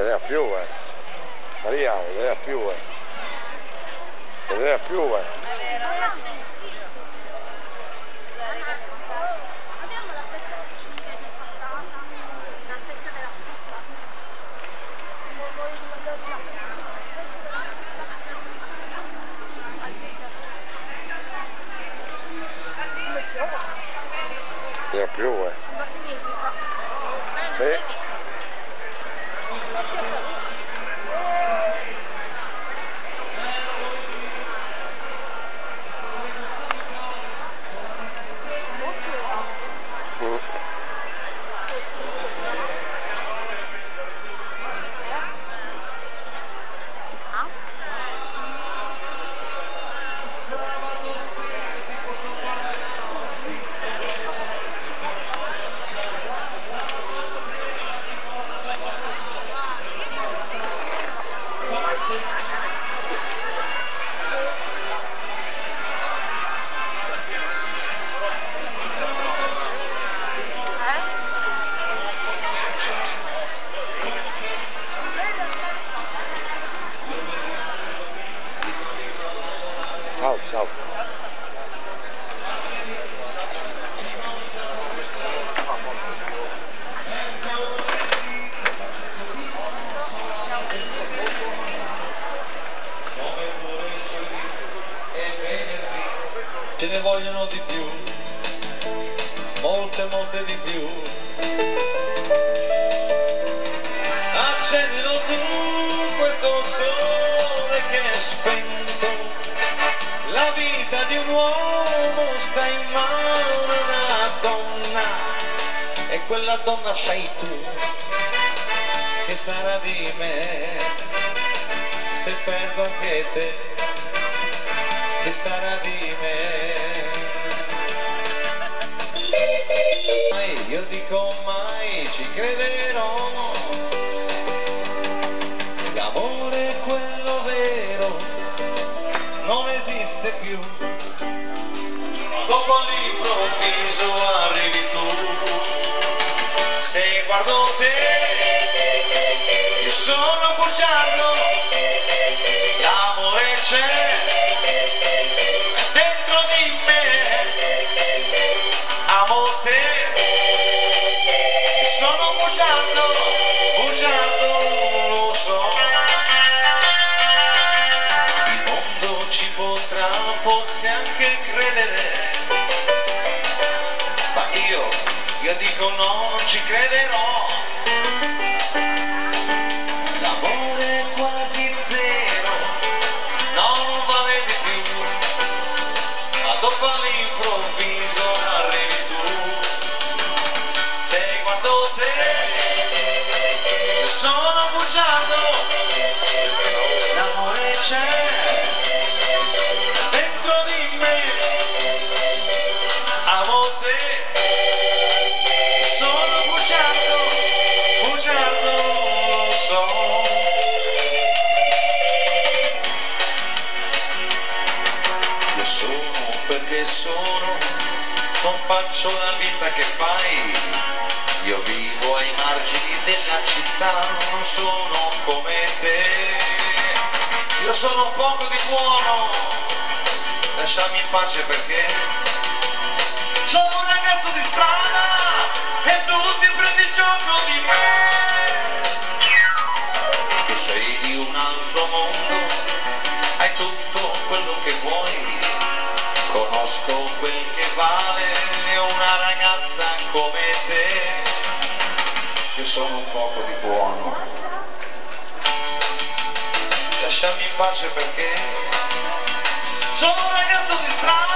Vedeva più, eh. Maria, vedeva più, eh. Vedeva più, eh. Vedeva più, eh. Spento, la vita di un uomo sta in mano a una donna e quella donna sei tu, che sarà di me se perdo anche te che sarà di me. Io dico mai ci crederò. Bugiardo. Bugiardo lo so. Il mondo ci potrà forse anche credere. Ma io io dico no non ci crederò perché sono, non faccio la vita che fai, io vivo ai margini della città, non sono come te, io sono un poco di buono, lasciami in pace perché sono un ragazzo di strada pace perché? Sono un ragazzo di strada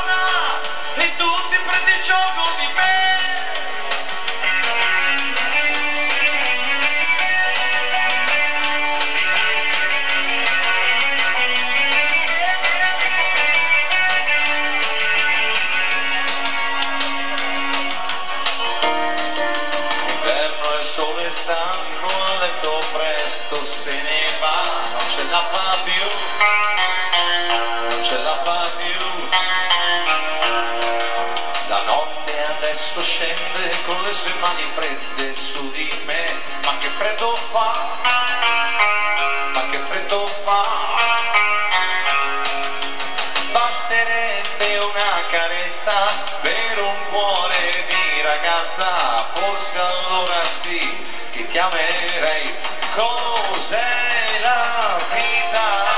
ragazza per un cuore di ragazza forse allora sì ti chiamerei cos'è la vita?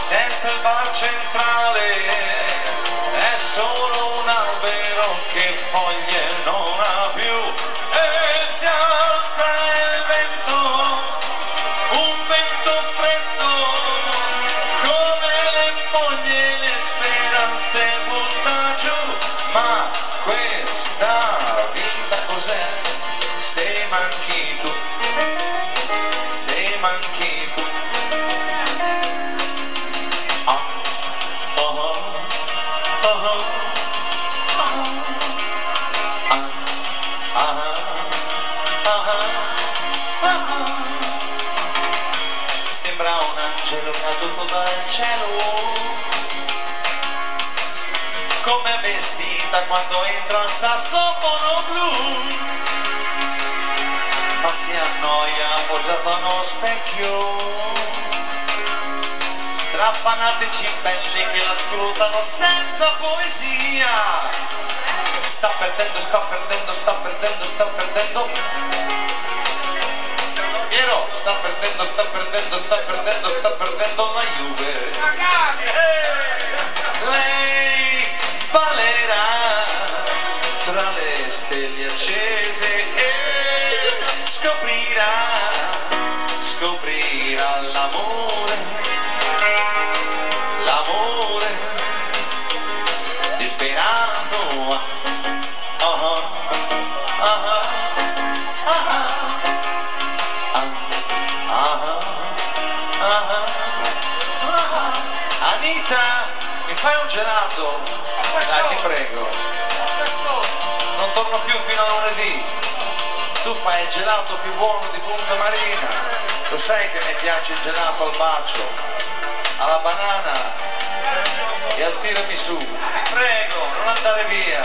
Senza il bar centrale è solo al sassofono blu. Ma si annoia appoggiata a uno specchio. Tra fanatici belli che la scrutano senza poesia. Sta perdendo, sta perdendo, sta perdendo, sta perdendo. Piero sta perdendo, sta perdendo, sta perdendo, prego. Non torno più fino a lunedì. Tu fai il gelato più buono di Punta Marina. Lo sai che mi piace il gelato al bacio, alla banana e al tiramisù. Ti prego, non andare via.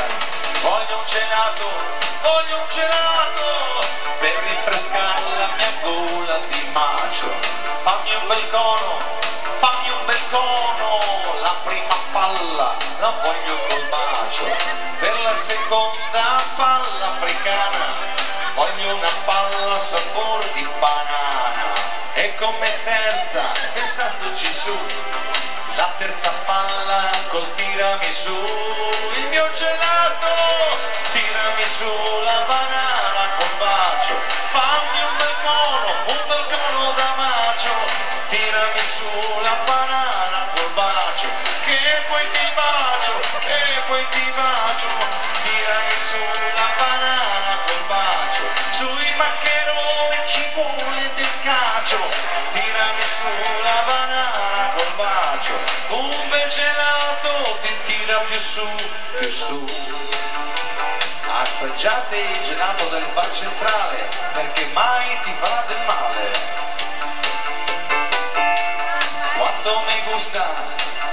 Voglio un gelato, voglio un gelato per rinfrescare la mia gola di macio. Fammi un bel cono, fammi un bel cono, la prima palla la voglio col bacio, per la seconda palla africana. Voglio una palla a sapore di banana. E come terza, pensandoci su, la terza palla col tiramisù, il mio gelato, tirami su la banana Assaggiate il gelato del bar centrale, perché mai ti farà del male. Quanto mi gusta,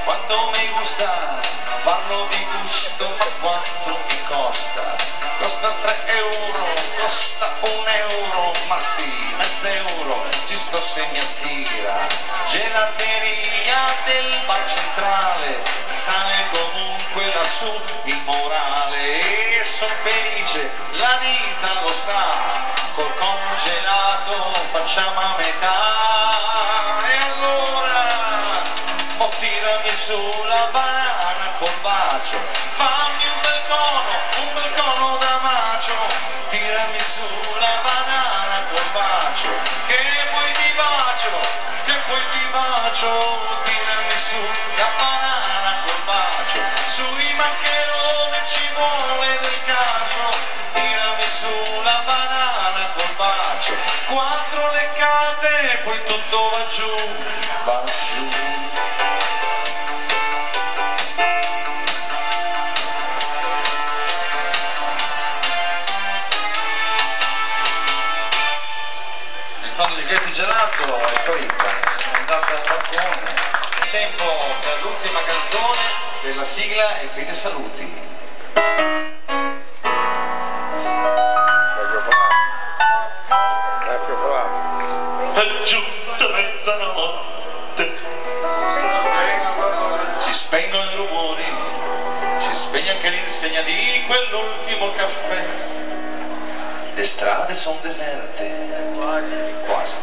quanto mi gusta, parlo di gusto ma quanto mi costa? Costa 3 euro, costa un euro, ma sì, mezzo euro, ci sto se mi attira. Gelateria del bar centrale, sale comunque lassù il morale e son felice, la vita lo sa, col congelato facciamo a metà. E allora o tirami su la banana col bacio, fammi un bel cono, un bel cono da macio, tirami su la banana col bacio, che poi ti bacio, che poi ti bacio, sigla e quindi saluti. Giunta mezzanotte, si spengono i rumori, si spegne anche all'insegna di quell'ultimo caffè. Le strade sono deserte, quasi,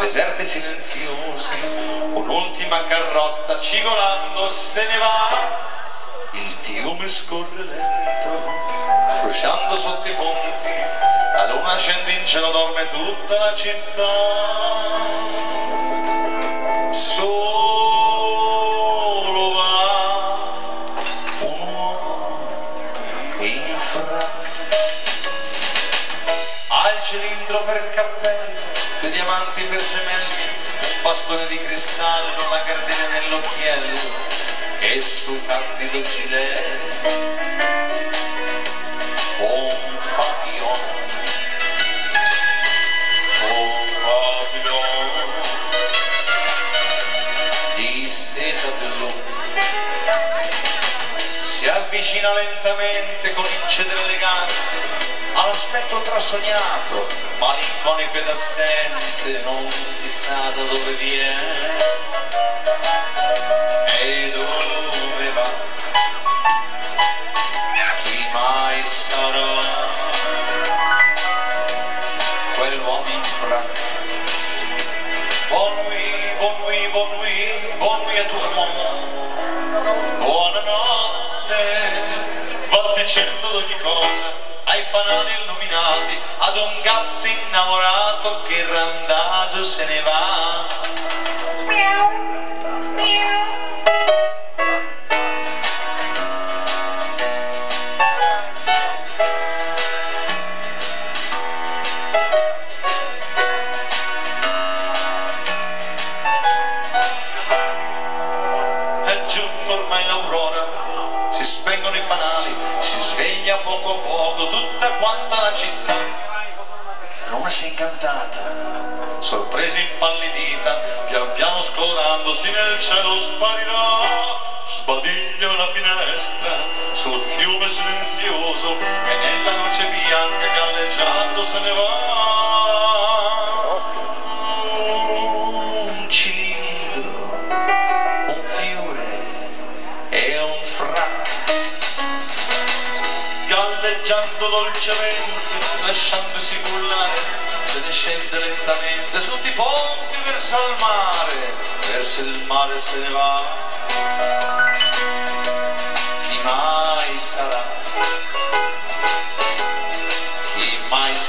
deserte e silenziose, un'ultima carrozza cigolando se ne va, il fiume scorre lento, frusciando sotto i ponti, la luna scende in cielo, dorme tutta la città. anche docile Papillon. Con Papillon. Di seta si avvicina lentamente con il cedro elegante all'aspetto trasognato, malinconico ed assente, non si sa da dove viene e dove va. Chi mai sarà fanali illuminati, ad un gatto innamorato che randagio se ne va. È galleggiando se ne va. Un cilindro un fiore e un frac. Galleggiando dolcemente lasciandosi cullare se ne scende lentamente sotto i ponti verso il mare. Verso il mare se ne va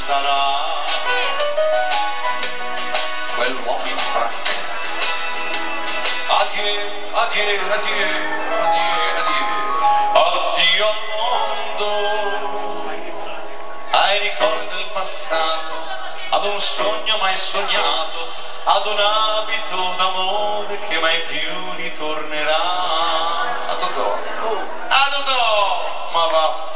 sarà quell'uomo in frac Adieu, adieu, adieu, adieu, adieu, addio al mondo, ai ricordi del passato, ad un sogno mai sognato, ad un abito d'amore che mai più ritornerà. A Totò, a Totò, ma vaffanzu.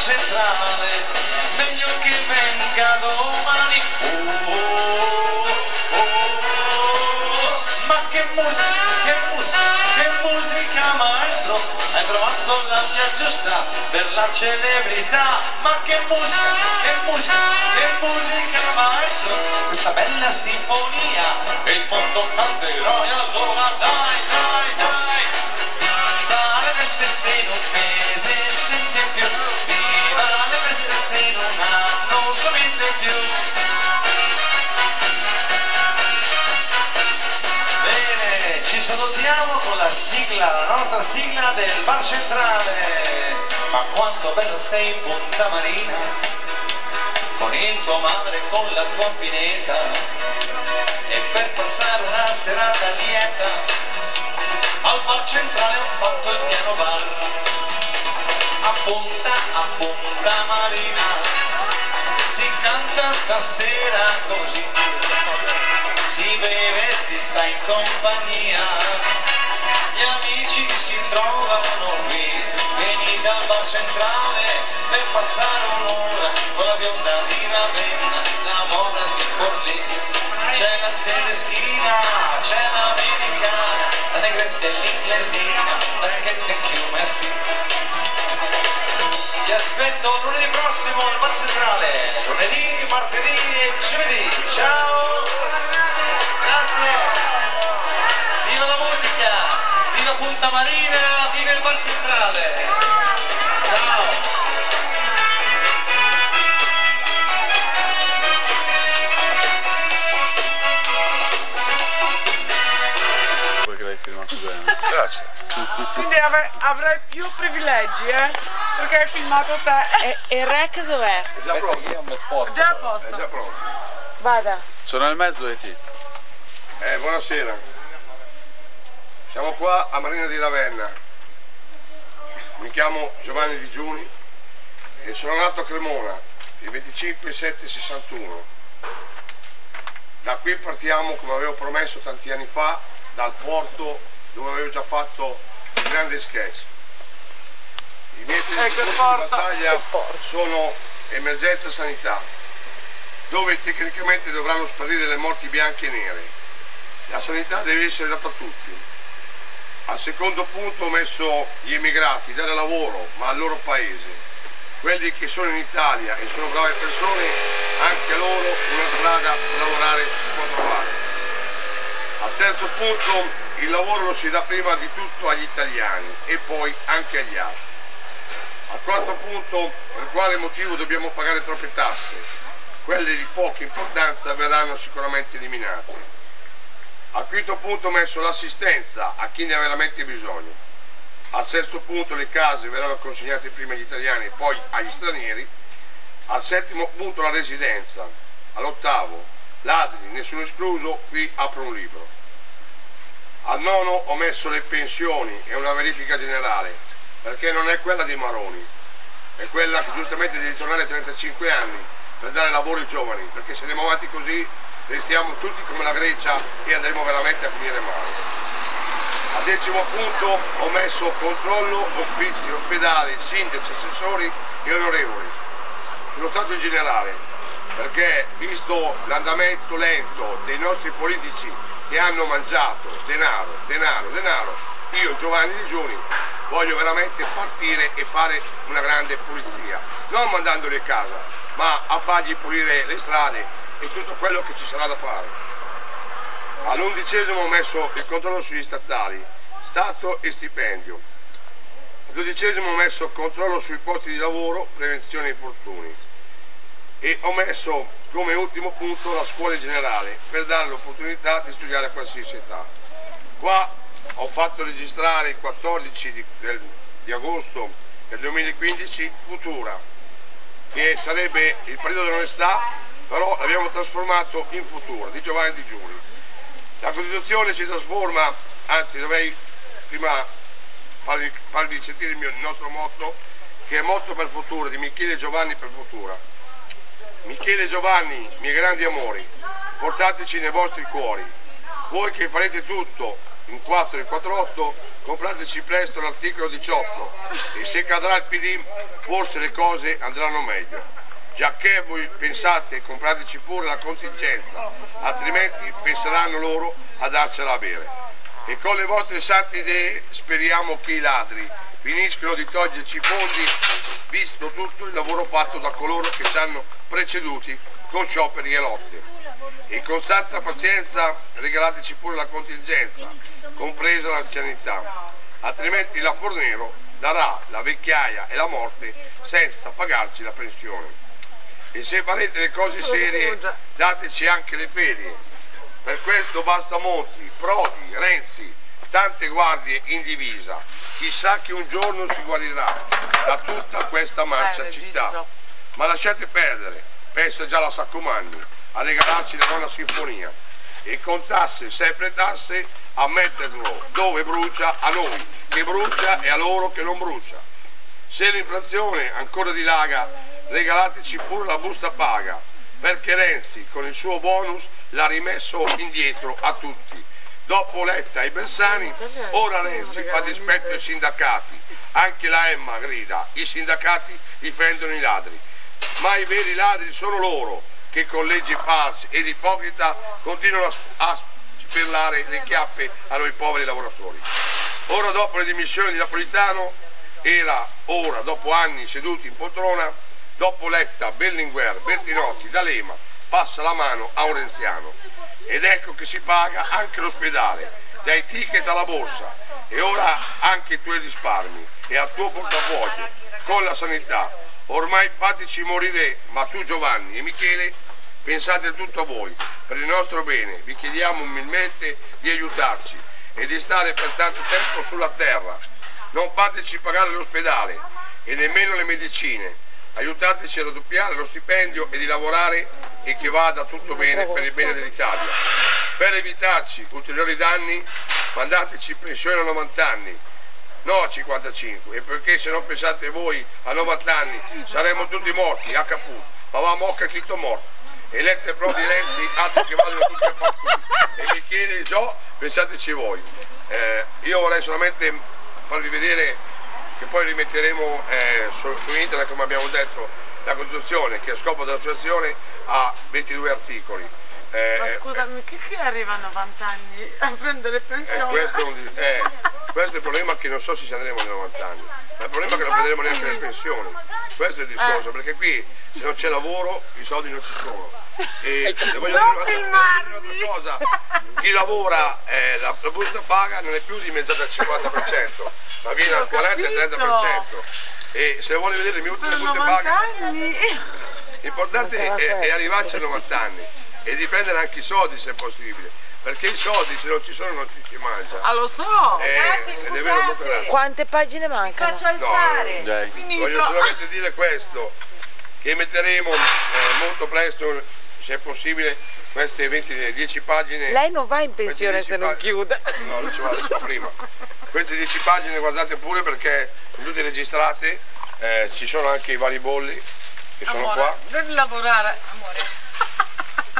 centrale, meglio che venga domani. Oh, oh, oh, Ma che musica, che musica, che musica maestro, hai trovato la via giusta per la celebrità. Ma che musica, che musica, che musica maestro, questa bella sinfonia, e il mondo canterà e allora dai, dai, dai. La nostra sigla del bar centrale. Ma quanto bello sei in Punta Marina, con il tuo mare, con la tua pineta, e per passare una serata lieta, al bar centrale ho fatto il piano bar. A Punta, a Punta Marina, si canta stasera così si beve e si sta in compagnia, gli amici si trovano qui, venite al bar centrale per passare un'ora con la bionda di Ravenna, la moda di Forlì, c'è la tedeschina, c'è l'americana, la negretta e l'inglesina, la che ne chiume sì. Vi aspetto lunedì prossimo al bar centrale, lunedì, martedì e giovedì. Ciao! Grazie! Punta Marina! Viva il bar centrale! Ciao! Perché l'hai filmato bene. Grazie. Quindi avrai, avrai più privilegi, eh? Perché hai filmato te. E, e il rec dov'è? È già pronto. Io mi sposto. Già a È posto. già pronto. Vada. Sono nel mezzo di te. Eh, buonasera. Siamo qua a Marina di Ravenna. Mi chiamo Giovanni Di Giuni e sono nato a Cremona il 25 7 61. Da qui partiamo, come avevo promesso tanti anni fa, dal porto dove avevo già fatto il grande sketch. I miei il tedeschi di battaglia sono emergenza sanità, dove tecnicamente dovranno sparire le morti bianche e nere. La sanità deve essere data a tutti. Al secondo punto ho messo gli emigrati, dare lavoro, ma al loro paese. Quelli che sono in Italia e sono brave persone, anche loro una strada per lavorare si può trovare. Al terzo punto il lavoro lo si dà prima di tutto agli italiani e poi anche agli altri. Al quarto punto, per quale motivo dobbiamo pagare troppe tasse? Quelle di poca importanza verranno sicuramente eliminate. Al quinto punto ho messo l'assistenza a chi ne ha veramente bisogno. Al sesto punto le case verranno consegnate prima agli italiani e poi agli stranieri. Al settimo punto la residenza. All'ottavo, ladri, nessuno escluso, qui apro un libro. Al nono ho messo le pensioni e una verifica generale, perché non è quella dei Maroni, è quella giustamente deve tornare a 35 anni per dare lavoro ai giovani, perché se andiamo avanti così restiamo tutti come la Grecia e andremo veramente a finire male. Al decimo punto ho messo controllo, ospizi, ospedali, sindaci, assessori e onorevoli, sullo Stato in generale, perché visto l'andamento lento dei nostri politici che hanno mangiato denaro, denaro, denaro, io Giovanni Di Giuni voglio veramente partire e fare una grande pulizia, non mandandoli a casa, ma a fargli pulire le strade e tutto quello che ci sarà da fare. All'undicesimo ho messo il controllo sugli statali, Stato e stipendio. Al dodicesimo ho messo il controllo sui posti di lavoro, prevenzione e infortuni. E ho messo come ultimo punto la scuola in generale, per dare l'opportunità di studiare a qualsiasi età. Qua ho fatto registrare il 14 di, del- di agosto del 2015 Futura, che sarebbe il periodo dell'onestà, però l'abbiamo trasformato in Futura, di Giovanni Di Giuli. La Costituzione si trasforma, anzi dovrei prima farvi, farvi sentire il, mio, il nostro motto, che è motto per Futura, di Michele Giovanni per Futura. Michele Giovanni, miei grandi amori, portateci nei vostri cuori. Voi che farete tutto in 4 e 48, comprateci presto l'articolo 18 e se cadrà il PD forse le cose andranno meglio. Giacché voi pensate, comprateci pure la contingenza, altrimenti penseranno loro a darcela a bere. E con le vostre sante idee speriamo che i ladri finiscono di toglierci i fondi, visto tutto il lavoro fatto da coloro che ci hanno preceduti con scioperi e lotte. E con santa pazienza regalateci pure la contingenza, compresa l'anzianità, altrimenti la Fornero darà la vecchiaia e la morte senza pagarci la pensione. E se farete le cose serie, dateci anche le ferie. Per questo basta Monti, Prodi, Renzi, tante guardie in divisa. Chissà che un giorno si guarirà da tutta questa marcia Eh, città. Ma lasciate perdere, pensa già la Saccomanni a regalarci la nona sinfonia e con tasse, sempre tasse, a metterlo dove brucia a noi, che brucia e a loro che non brucia. Se l'inflazione ancora dilaga, regalateci pure la busta paga, perché Renzi con il suo bonus l'ha rimesso indietro a tutti. Dopo Letta e Bersani, ora Renzi fa dispetto ai sindacati. Anche la Emma grida, i sindacati difendono i ladri. Ma i veri ladri sono loro, che con leggi false ed ipocrita continuano a, sperlare le chiappe a noi poveri lavoratori. Ora dopo le dimissioni di Napolitano era ora, dopo anni seduti in poltrona, dopo Letta, Berlinguer, Bertinotti, D'Alema, passa la mano a un. Ed ecco che si paga anche l'ospedale, dai ticket alla borsa e ora anche i tuoi risparmi e al tuo portafoglio con la sanità. Ormai fateci morire, ma tu Giovanni e Michele pensate tutto a voi, per il nostro bene, vi chiediamo umilmente di aiutarci e di stare per tanto tempo sulla terra. Non fateci pagare l'ospedale e nemmeno le medicine. Aiutateci a raddoppiare lo stipendio e di lavorare e che vada tutto bene per il bene dell'Italia. Per evitarci ulteriori danni, mandateci in pensione a 90 anni, no a 55, e perché se non pensate voi a 90 anni saremmo tutti morti a caput, ma va mocca tutto morto. E Lette Prodi Renzi, altri che vadano tutti a far culo. E Michele Gio, pensateci voi. Eh, io vorrei solamente farvi vedere che poi rimetteremo eh, su, su internet, come abbiamo detto, la Costituzione, che a scopo dell'associazione ha 22 articoli. Eh, Ma eh, scusami, chi, chi arriva a 90 anni a prendere eh, pensione? questo, è un- eh, questo è il problema che non so se ci andremo nei 90 anni, ma il problema è che non prenderemo neanche le pensioni. Questo è il discorso, perché qui se non c'è lavoro i soldi non ci sono. E le voglio Non dire un'altra- cosa, chi lavora eh, la, la busta paga non è più dimezzata al 50%, ma viene al Ho 40 e 30%. E se vuole vedere le mie ultime Per buste 90 paga? L'importante è, è arrivarci a 90 anni e di prendere anche i soldi se è possibile, perché i soldi se non ci sono non ci si mangia. Ah, lo so! Eh, molto scusate. grazie. Quante pagine mancano? Faccio alzare. Finito! Voglio solamente dire questo, che metteremo eh, molto presto, se è possibile, queste 20, 10 pagine. Lei non va in pensione 10 se non chiude. No, non ci vado prima. Queste 10 pagine guardate pure perché sono tutte registrate, eh, ci sono anche i vari bolli che sono Amore, qua. devi lavorare. Amore,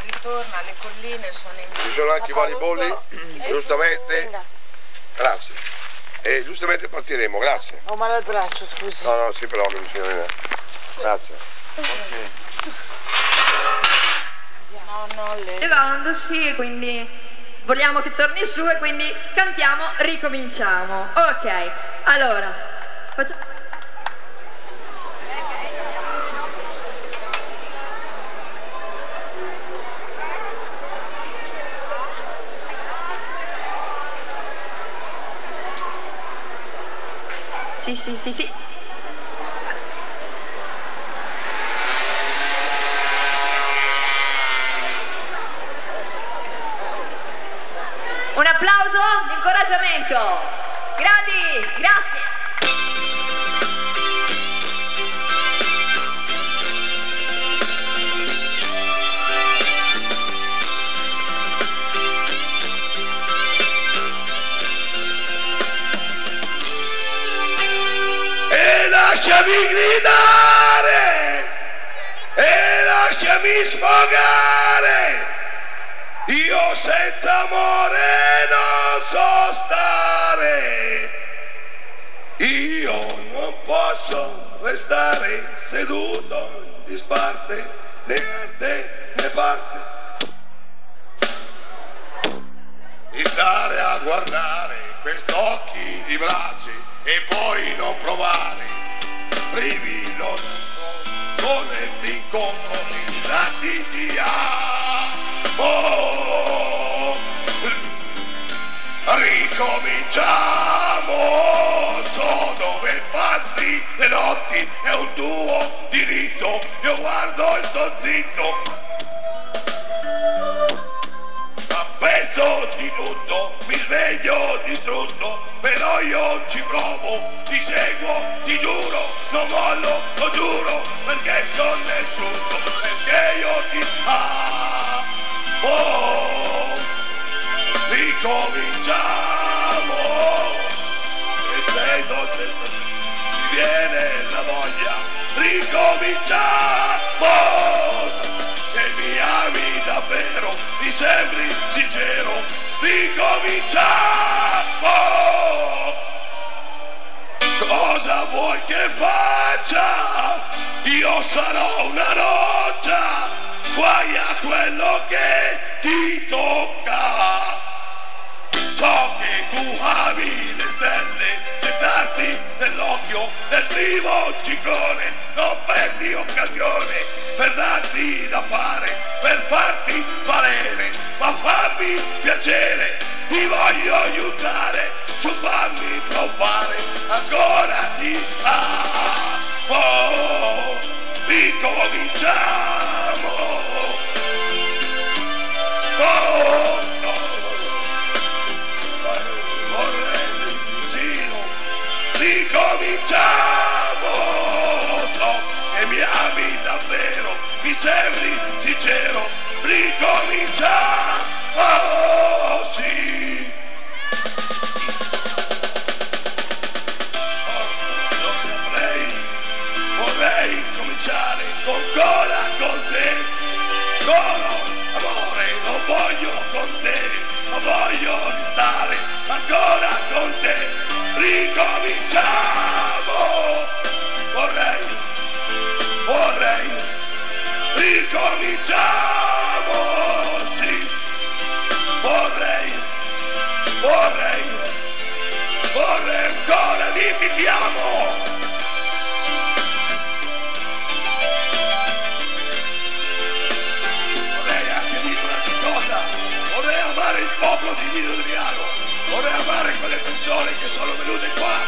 ritorna, le colline sono in Ci sono anche i vari bolli, giustamente. Grazie. E giustamente partiremo, grazie. Ho male al braccio, scusi. No, no, sì, però mi vicino. Grazie. Le... levandosi e quindi vogliamo che torni su e quindi cantiamo, ricominciamo. Ok, allora, faccia- Sì, sì, sì, sì. Un applauso incoraggiamento. Grandi, grazie. E lasciami gridare, e lasciami sfogare. Io senza amore non so stare. Io non posso restare seduto in disparte, né arte né parte. Di stare a guardare quest'occhi di bracci e poi non provare. Brivilo volerti incontro i dati di amore. Ricominciamo, so dove passi le notti, è un tuo diritto, io guardo e sto zitto. Appeso di tutto, mi sveglio distrutto, però io ci provo, ti seguo, ti giuro, non mollo, lo giuro, perché sono nessuno, perché io ti amo. Ricominciamo. E sei donne, mi viene la voglia, ricominciamo. Che mi ami davvero, mi sembri sincero, ricominciamo. Cosa vuoi che faccia? Io sarò una roccia, guai a quello che ti tocca. So che tu ami le stelle, gettarti nell'occhio del primo ciclone, non perdi occasione per darti da fare, per farti valere, ma fammi piacere, ti voglio aiutare, su fammi provare ancora di amo, ricominciamo. Oh, no. Vorrei ricominciamo. So che mi ami davvero, mi sembri sincero, ricominciamo. Oh, sì. Oh, lo saprei, vorrei cominciare con te. Solo amore, non voglio con te, ma voglio restare ancora con te. Ricominciamo. Vorrei, vorrei, ricominciamo. Sì, vorrei, vorrei, vorrei ancora dirti ti. Popolo di Lido Adriano, vorrei amare quelle persone che sono venute qua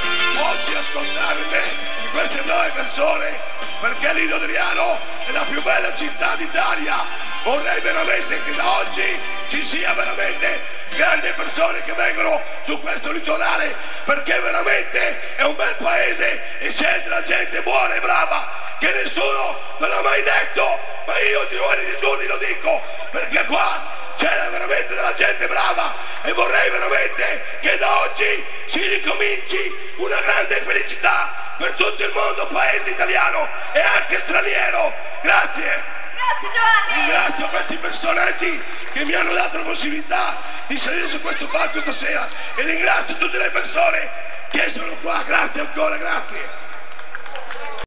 oggi a ascoltare me, di queste nove persone, perché Lido Adriano è la più bella città d'Italia. Vorrei veramente che da oggi ci sia veramente grandi persone che vengono su questo litorale, perché veramente è un bel paese e c'è della gente buona e brava che nessuno non ha mai detto, ma io di giorni di giorni lo dico, perché qua c'era veramente della gente brava e vorrei veramente che da oggi si ricominci una grande felicità per tutto il mondo paese italiano e anche straniero. Grazie. Grazie Giovanni! Ringrazio questi personaggi che mi hanno dato la possibilità di salire su questo palco stasera e ringrazio tutte le persone che sono qua. Grazie ancora, grazie.